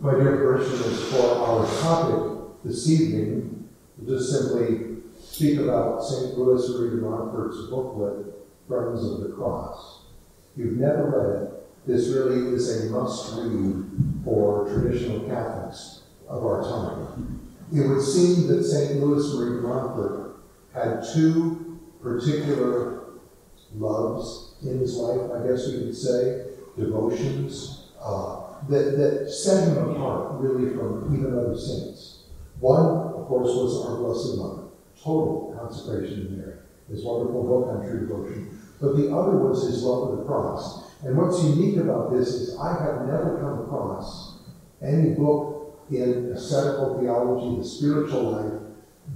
My dear parishioners, for our topic this evening, we'll just simply speak about St. Louis Marie de Montfort's booklet, Friends of the Cross. You've never read it, this really is a must read for traditional Catholics of our time. It would seem that St. Louis Marie de Montfort had two particular loves in his life, I guess we could say, devotions, uh, that, that set him apart really from even other saints. One, of course, was our Blessed Mother, total consecration to Mary, his wonderful book on true devotion. But the other was his love of the cross. And what's unique about this is I have never come across any book in ascetical theology, the spiritual life,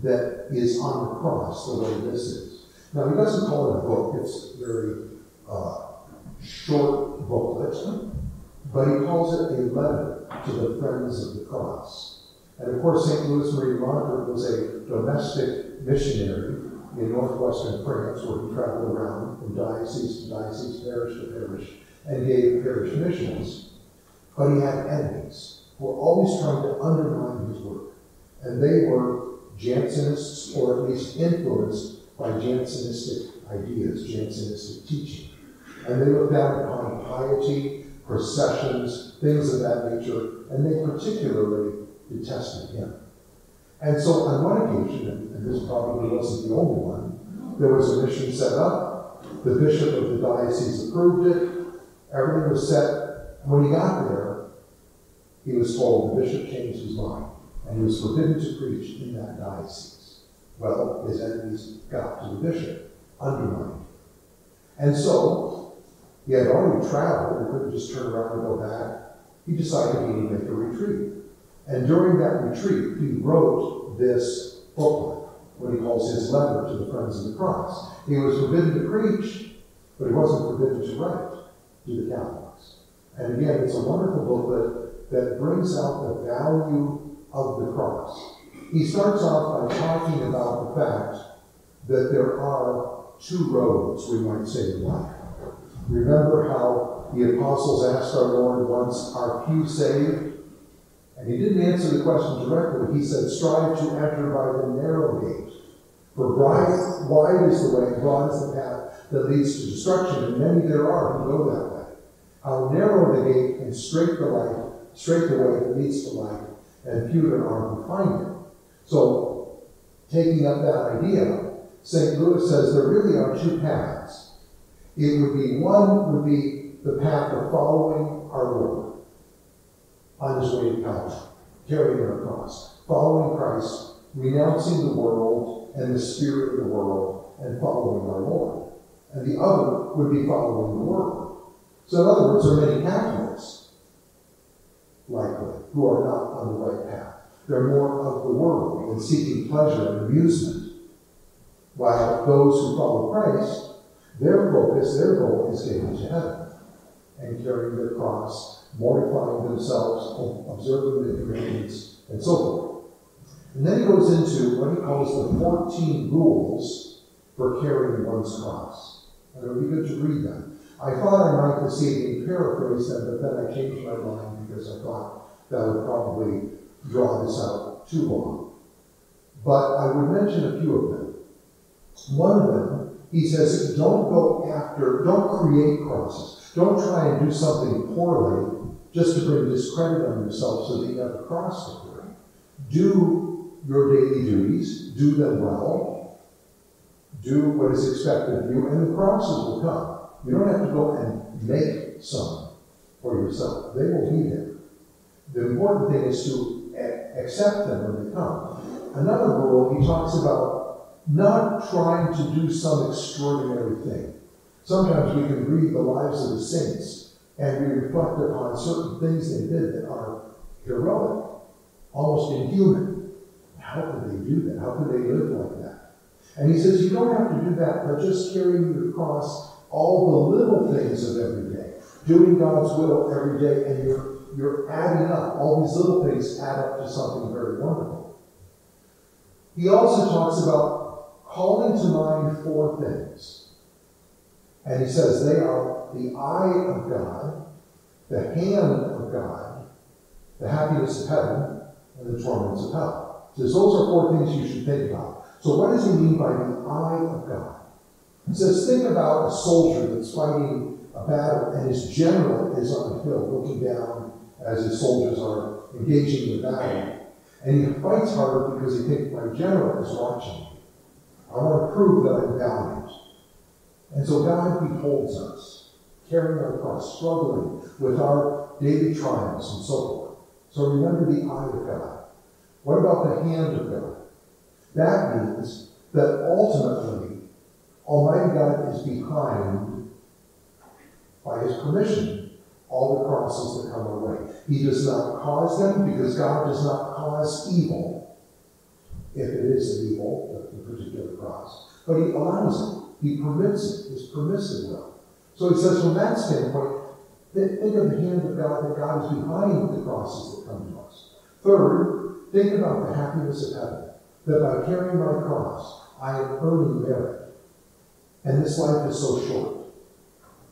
that is on the cross the way this is. Now, he doesn't call it a book, it's very uh, short booklet, but he calls it a letter to the friends of the cross. And of course, St. Louis Marie Montfort was a domestic missionary in northwestern France where he traveled around from diocese to diocese, parish to parish, and gave parish missions. But he had enemies who were always trying to undermine his work. And they were Jansenists, or at least influenced by Jansenistic ideas, Jansenistic teaching. And they looked down upon piety, processions, things of that nature, and they particularly detested him. And so on one occasion, and this probably wasn't the only one, there was a mission set up. The bishop of the diocese approved it. Everything was set. When he got there, he was told the bishop changed his mind, and he was forbidden to preach in that diocese. Well, his enemies got to the bishop, undermined. And so, he had already traveled, and couldn't just turn around and go back. He decided he would make a retreat. And during that retreat, he wrote this booklet, what he calls his letter to the Friends of the Cross. He was forbidden to preach, but he wasn't forbidden to write to the Catholics. And again, it's a wonderful booklet that brings out the value of the cross. He starts off by talking about the fact that there are two roads, we might say, in life. Remember how the apostles asked our Lord once, Are few saved? And he didn't answer the question directly. He said, strive to enter by the narrow gate. For wide, wide is the way, broad is the path that leads to destruction, and many there are who go that way. How narrow the gate and straight the light, straight the way that leads to life, and few there are who find it. So, taking up that idea, St. Louis says there really are two paths. It would be one would be the path of following our Lord on his way to Calvary, carrying our cross, following Christ, renouncing the world and the spirit of the world, and following our Lord. And the other would be following the world. So, in other words, there are many Catholics, likely, who are not on the right path. They're more of the world and seeking pleasure and amusement. While those who follow Christ, their focus, their goal is getting to heaven and carrying their cross mortifying themselves, observing the commandments, and so forth. And then he goes into what he calls the 14 rules for carrying one's cross. And it would be good to read them. I thought I might this evening paraphrase them, but then I changed my mind because I thought that would probably draw this out too long. But I would mention a few of them. One of them, he says, don't go after, don't create crosses. Don't try and do something poorly just to bring discredit on yourself so that you have a cross to carry. Do your daily duties, do them well, do what is expected of you, and the crosses will come. You don't have to go and make some for yourself. They will be there. The important thing is to accept them when they come. Another rule, he talks about not trying to do some extraordinary thing. Sometimes we can read the lives of the saints and we reflect upon certain things they did that are heroic, almost inhuman. How could they do that? How could they live like that? And he says, You don't have to do that by just carrying your cross all the little things of every day, doing God's will every day, and you're, you're adding up. All these little things add up to something very wonderful. He also talks about calling to mind four things. And he says they are the eye of God, the hand of God, the happiness of heaven, and the torments of hell. He says those are four things you should think about. So what does he mean by the eye of God? He says, think about a soldier that's fighting a battle and his general is on a hill looking down as his soldiers are engaging the battle. And he fights harder because he thinks my general is watching. I want to prove that I'm valiant. And so God beholds us, carrying our cross, struggling with our daily trials and so forth. So remember the eye of God. What about the hand of God? That means that ultimately, Almighty God is behind, by his permission, all the crosses that come our way. He does not cause them because God does not cause evil, if it is an evil, the particular cross, but he allows it. He permits it, his permissive will. So he says, from that standpoint, think of the hand of God, that God is behind the crosses that come to us. Third, think about the happiness of heaven that by carrying my cross, I am earning merit. And this life is so short.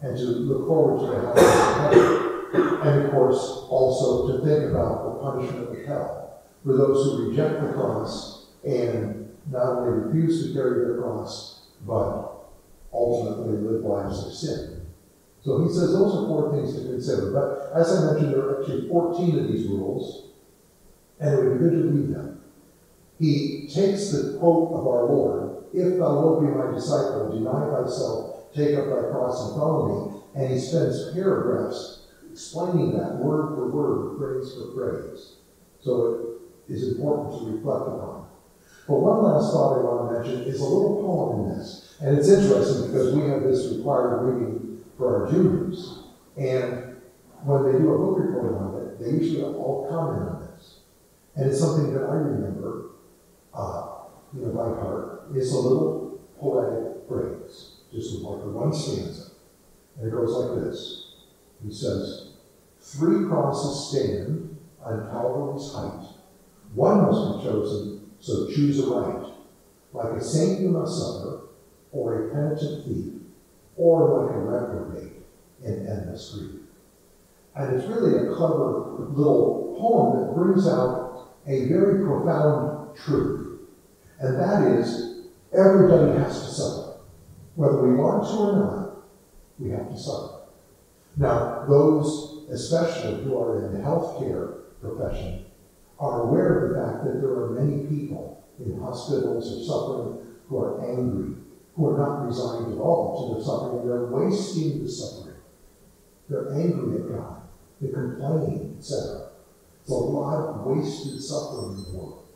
And to look forward to the happiness of heaven. And of course, also to think about the punishment of hell for those who reject the cross and not only refuse to carry the cross, but ultimately live lives of sin. So he says those are four things to consider. But as I mentioned, there are actually 14 of these rules, and it would be good to read them he takes the quote of our Lord, If thou wilt be my disciple, deny thyself, take up thy cross and follow me. And he spends paragraphs explaining that word for word, phrase for phrase. So it is important to reflect upon. But one last thought I want to mention is a little poem in this. And it's interesting because we have this required reading for our juniors. And when they do a book report on it, they usually all comment on this. And it's something that I remember uh, you know, by heart, is a little poetic phrase, just like the one stanza. And it goes like this. He says, Three crosses stand on Calvary's height. One must be chosen, so choose aright. Like a saint you must suffer, or a penitent thief, or like a reprobate in endless grief. And it's really a clever little poem that brings out a very profound truth. And that is, everybody has to suffer. Whether we want to or not, we have to suffer. Now, those, especially who are in the healthcare profession, are aware of the that there are many people in hospitals or suffering who are angry, who are not resigned at all to their suffering. They're wasting the suffering. They're angry at God. They're complaining, etc. It's a lot of wasted suffering in the world.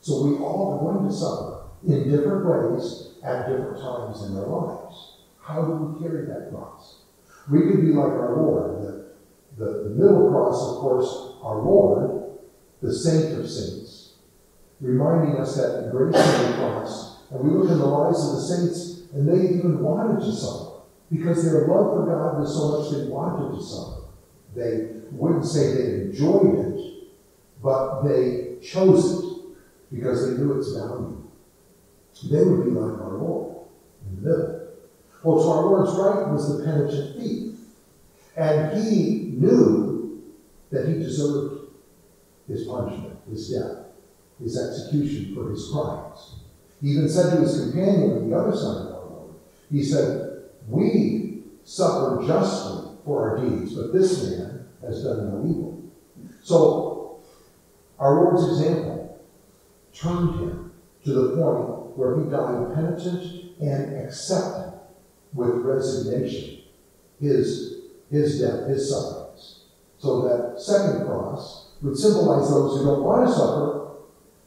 So we all are going to suffer in different ways at different times in our lives. How do we carry that cross? We could be like our Lord. The, the, the middle cross, of course, our Lord, the saint of saints, reminding us that embracing the cross, and we look in the lives of the saints, and they even wanted to suffer because their love for God was so much they wanted to suffer. They wouldn't say they enjoyed it, but they chose it because they knew its value. They would be like our Lord in the middle. Well, to our Lord's right was the penitent thief. And he knew that he deserved his punishment, his death, his execution for his crimes. He even said to his companion on the other side of the road, he said, We suffer justly for our deeds, but this man has done no evil. So, our Lord's example turned him to the point where he died penitent and accepted with resignation his, his death, his sufferings. So that second cross would symbolize those who don't want to suffer,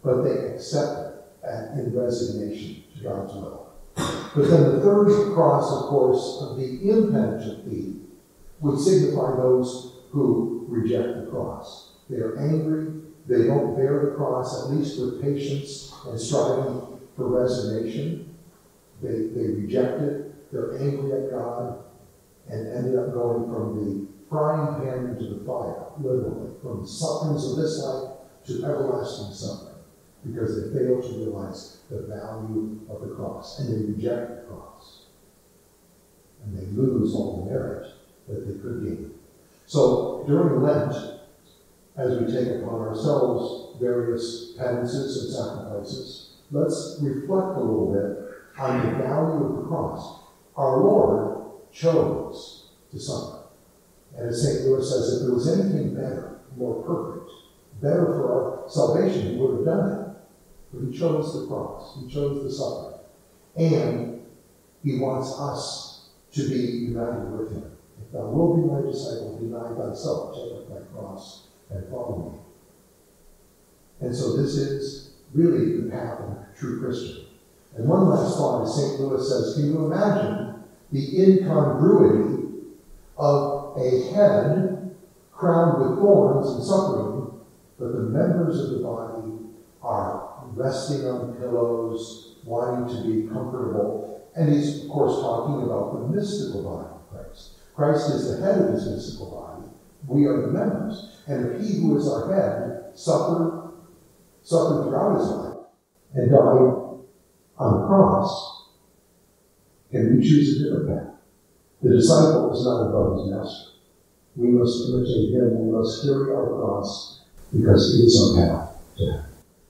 but they accept it in resignation to God's will. But then the third cross, of course, of the impenitent thief, would signify those who reject the cross. They are angry, they don't bear the cross, at least with patience and striving for resignation. They, they reject it. They're angry at God and ended up going from the frying pan into the fire, literally, from sufferings of this life to everlasting suffering, because they fail to realize the value of the cross and they reject the cross. And they lose all the merit that they could gain. So during Lent, as we take upon ourselves various penances and sacrifices, let's reflect a little bit on the value of the cross. Our Lord chose to suffer. And as St. Louis says, if there was anything better, more perfect, better for our salvation, he would have done it. But he chose the cross. He chose the suffering. And he wants us to be united with him. If thou wilt be my disciple, deny thyself, take up thy cross, and follow me. And so this is really the path of a true Christian. And one last thought, as St. Louis says, can you imagine the incongruity of a head crowned with thorns and suffering, but the members of the body are resting on pillows, wanting to be comfortable. And he's, of course, talking about the mystical body of Christ. Christ is the head of his mystical body. We are the members. And if he who is our head suffered, suffered throughout his life and died on the cross, can we choose a different path? The disciple is not above his master. We must imitate him. We must carry our cross because he is our path to heaven.